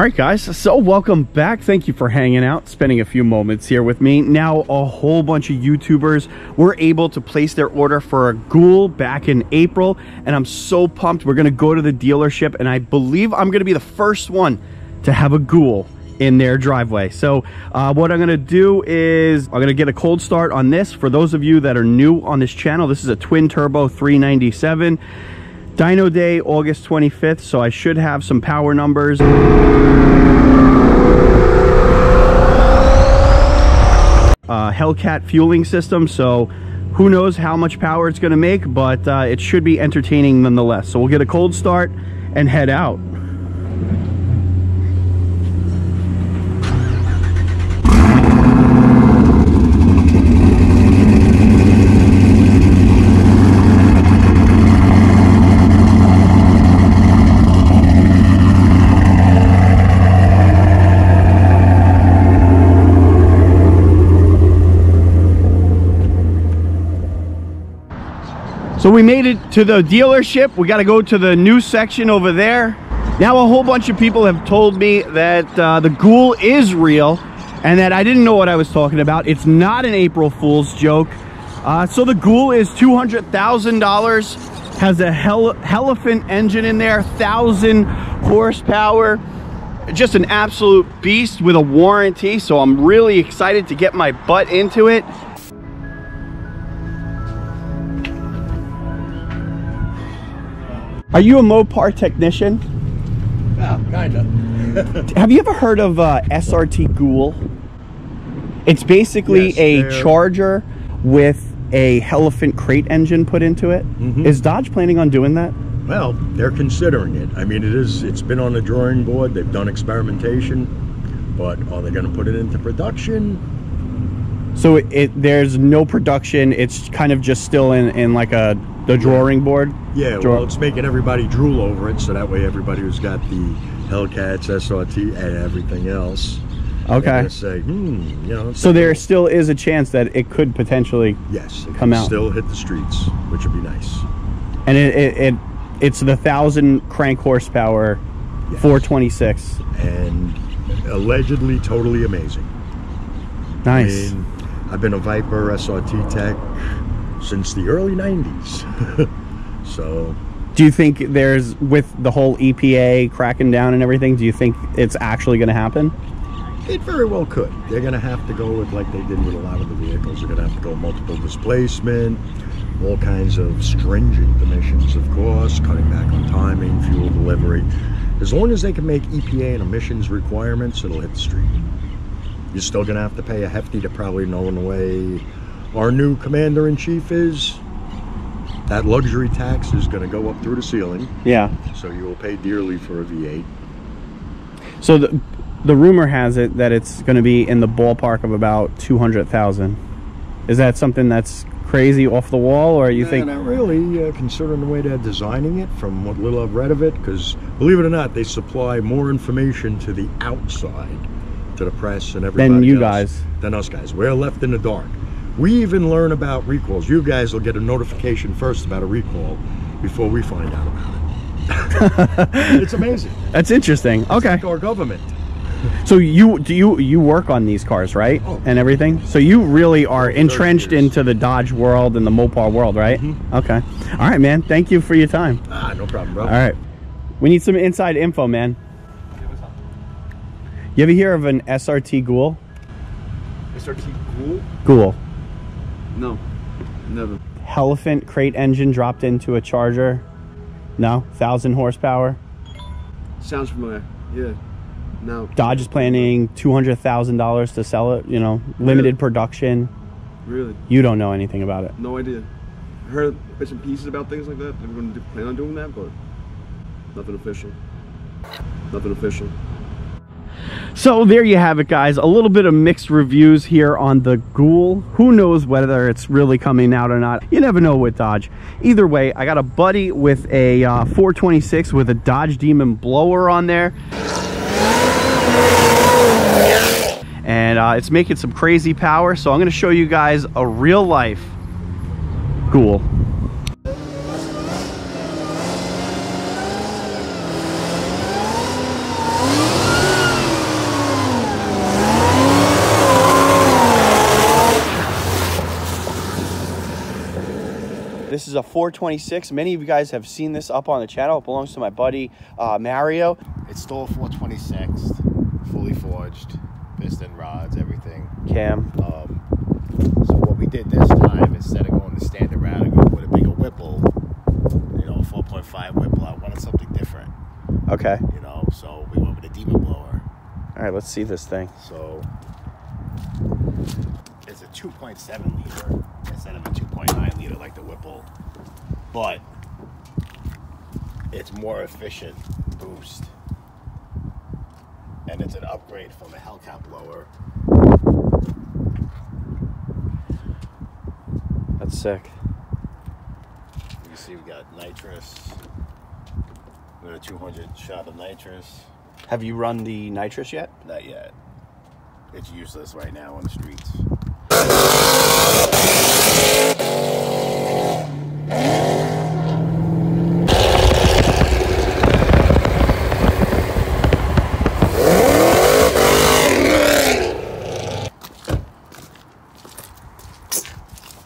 All right, guys, so welcome back. Thank you for hanging out, spending a few moments here with me. Now, a whole bunch of YouTubers were able to place their order for a Ghoul back in April, and I'm so pumped. We're gonna go to the dealership, and I believe I'm gonna be the first one to have a Ghoul in their driveway. So uh, what I'm gonna do is I'm gonna get a cold start on this. For those of you that are new on this channel, this is a twin turbo 397. Dyno Day, August 25th, so I should have some power numbers. Uh, Hellcat fueling system, so who knows how much power it's going to make, but uh, it should be entertaining nonetheless. So we'll get a cold start and head out. So we made it to the dealership. We got to go to the new section over there. Now a whole bunch of people have told me that uh, the ghoul is real and that I didn't know what I was talking about. It's not an April Fool's joke. Uh, so the ghoul is $200,000, has a Hellephant engine in there, 1,000 horsepower. Just an absolute beast with a warranty. So I'm really excited to get my butt into it. Are you a Mopar technician? Yeah, kinda. Have you ever heard of uh, SRT Ghoul? It's basically Yes, a they're- Charger with a Hellephant crate engine put into it. Is Mhm. Dodge planning on doing that? Well, they're considering it. I mean, it is. It's been on the drawing board. They've done experimentation, but are they going to put it into production? So it, it there's no production. It's kind of just still in, in like a the drawing board. Yeah. Draw- Well, it's making everybody drool over it, so that way everybody who's got the Hellcats, SRT, and everything else, Okay. say, hmm, you know. So there still is a chance that it could potentially, yes, it come out. still hit the streets, which would be nice. and it, it, it it's the thousand crank horsepower, Yes. 426. and allegedly totally amazing. Nice. I mean, I've been a Viper SRT tech since the early 90s. so, Do you think there's with the whole EPA cracking down and everything? Do you think it's actually going to happen? it very well could. They're going to have to go with, like they did with a lot of the vehicles, they're going to have to go multiple displacement, all kinds of stringent emissions, of course, cutting back on timing, fuel delivery. As long as they can make EPA and emissions requirements, it'll hit the street. You're still going to have to pay a hefty to probably knowing the way our new commander in chief is. That luxury tax is going to go up through the ceiling, Yeah. so you will pay dearly for a V8. So the the rumor has it that it's going to be in the ballpark of about 200,000. Is that something that's crazy off the wall or you Yeah, think not really, uh, considering the way they're designing it, from what little I've read of it. Because believe it or not, they supply more information to the outside, to the press and everybody. Than you else guys. Than us guys. We're left in the dark. We even learn about recalls. You guys will get a notification first about a recall before we find out about it. it's amazing. That's interesting. Okay. Like our government. So you do you you work on these cars, right? Oh. And everything. So you really are entrenched years. into the Dodge world and the Mopar world, right? Mhm. Okay. All right, man. Thank you for your time. Ah, no problem, bro. All right. We need some inside info, man. Give us up. You ever hear of an SRT Ghoul? SRT Ghoul? Ghoul. No, never. Hellephant crate engine dropped into a Charger. No, thousand horsepower. Sounds familiar. Yeah. No. Dodge is planning two hundred thousand dollars to sell it. You know, limited Really? production. Really? You don't know anything about it. No idea. I heard bits and pieces about things like that. They were going to plan on doing that, but nothing official. Nothing official. So there you have it, guys. A little bit of mixed reviews here on the Ghoul. Who knows whether it's really coming out or not? You never know with Dodge. Either way, I got a buddy with a uh, 426 with a Dodge Demon blower on there. And uh, it's making some crazy power. So I'm going to show you guys a real life Ghoul. Is a 426. Many of you guys have seen this up on the channel. It belongs to my buddy uh, Mario. It's still a 426, fully forged, piston rods, everything. Cam. Um, so what we did this time, instead of going the standard route and going with a bigger Whipple, you know, 4.5 Whipple, I wanted something different, Okay. you know. So we went with a Demon Blower. All right, let's see this thing. So 2.7 liter instead of a 2.9 liter like the Whipple, but it's more efficient boost, and it's an upgrade from a Hellcat blower. That's sick. You see, we got nitrous. We got a 200 shot of nitrous. Have you run the nitrous yet? Not yet. It's useless right now on the streets.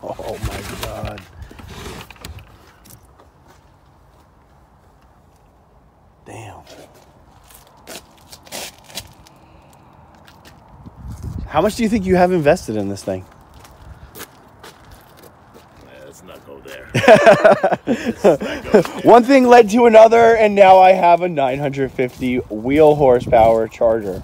Oh my god. Damn. How much do you think you have invested in this thing? Let's not go there. Let's not go there. One thing led to another, and now I have a 950 wheel horsepower charger.